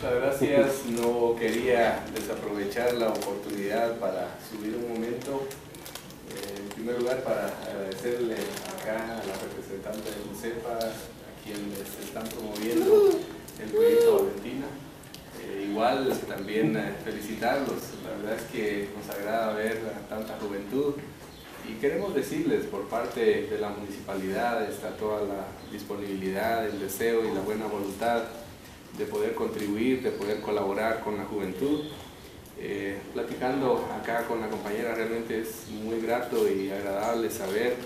Muchas gracias. No quería desaprovechar la oportunidad para subir un momento. Eh, en primer lugar, para agradecerle acá a la representante de UNCEPA, a quienes están promoviendo el proyecto Valentina. Eh, igual también eh, felicitarlos. La verdad es que nos agrada ver a tanta juventud y queremos decirles por parte de la municipalidad está toda la disponibilidad, el deseo y la buena voluntad de poder contribuir, de poder colaborar con la juventud. Eh, platicando acá con la compañera realmente es muy grato y agradable saber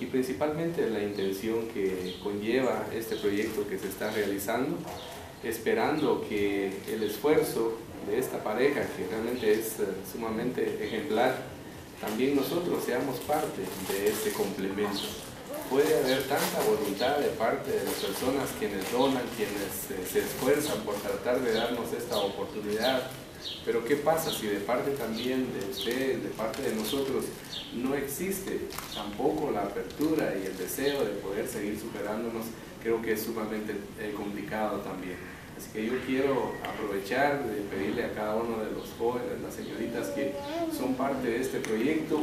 y principalmente la intención que conlleva este proyecto que se está realizando, esperando que el esfuerzo de esta pareja, que realmente es eh, sumamente ejemplar, también nosotros seamos parte de ese complemento. Puede haber tanta voluntad de parte de las personas quienes donan, quienes eh, se esfuerzan por tratar de darnos esta oportunidad, pero ¿qué pasa si de parte también de ustedes, de parte de nosotros, no existe tampoco la apertura y el deseo de poder seguir superándonos? Creo que es sumamente eh, complicado también. Así que yo quiero aprovechar de pedirle a cada uno de los jóvenes, las señoritas que son parte de este proyecto,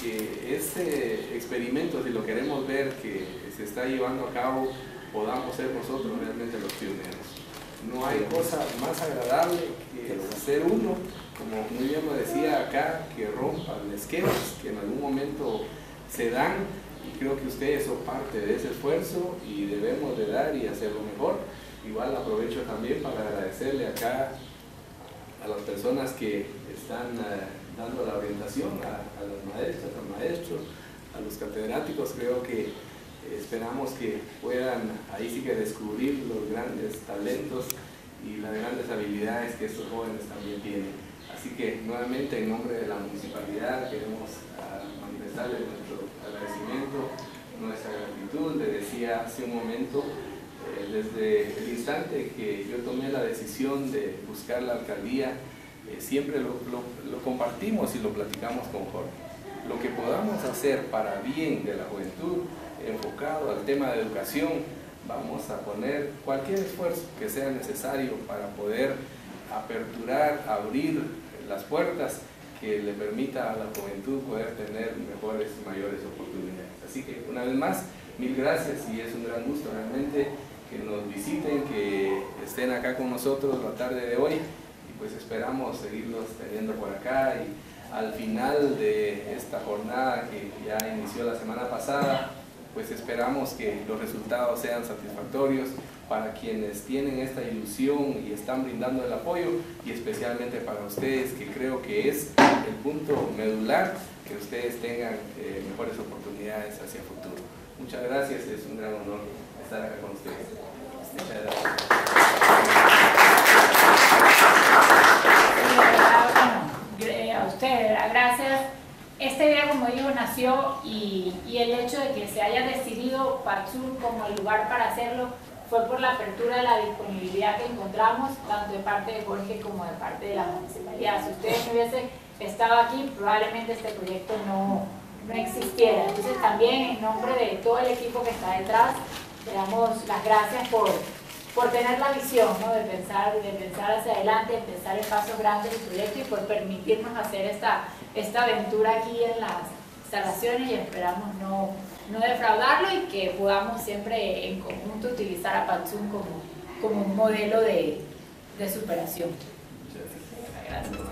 que este experimento, si lo queremos ver que se está llevando a cabo, podamos ser nosotros realmente los pioneros. No hay cosa más agradable que ser uno, como muy bien lo decía acá, que rompan esquemas que en algún momento se dan y creo que ustedes son parte de ese esfuerzo y debemos de dar y hacerlo mejor. Igual aprovecho también para agradecerle acá a las personas que están eh, dando la orientación, a, a las maestras, a los maestros, a los catedráticos. Creo que esperamos que puedan ahí sí que descubrir los grandes talentos y las grandes habilidades que estos jóvenes también tienen. Así que nuevamente en nombre de la municipalidad queremos ah, manifestarles nuestro agradecimiento, nuestra gratitud. Le decía hace un momento, desde el instante que yo tomé la decisión de buscar la alcaldía, eh, siempre lo, lo, compartimos y lo platicamos con Jorge. Lo que podamos hacer para bien de la juventud, enfocado al tema de educación, vamos a poner cualquier esfuerzo que sea necesario para poder aperturar, abrir las puertas que le permita a la juventud poder tener mejores mayores oportunidades. Así que una vez más, mil gracias y es un gran gusto realmente que nos visiten, que estén acá con nosotros la tarde de hoy y pues esperamos seguirlos teniendo por acá y al final de esta jornada que ya inició la semana pasada, pues esperamos que los resultados sean satisfactorios para quienes tienen esta ilusión y están brindando el apoyo y especialmente para ustedes que creo que es el punto medular que ustedes tengan eh, mejores oportunidades hacia el futuro. Muchas gracias, es un gran honor estar acá con ustedes. Muchas gracias. A usted, gracias. Este día, como digo, nació y, y, el hecho de que se haya decidido Pachur como el lugar para hacerlo fue por la apertura de la disponibilidad que encontramos, tanto de parte de Jorge como de parte de la municipalidad. Si ustedes hubiesen estado aquí, probablemente este proyecto no, no existiera. Entonces también en nombre de todo el equipo que está detrás, le damos las gracias por, por tener la visión ¿no? de, pensar, de pensar hacia adelante, de pensar en pasos grandes del proyecto y por permitirnos hacer esta, esta aventura aquí en las instalaciones y esperamos no, no defraudarlo y que podamos siempre en conjunto utilizar a Patsun como, como un modelo de, de superación. Gracias.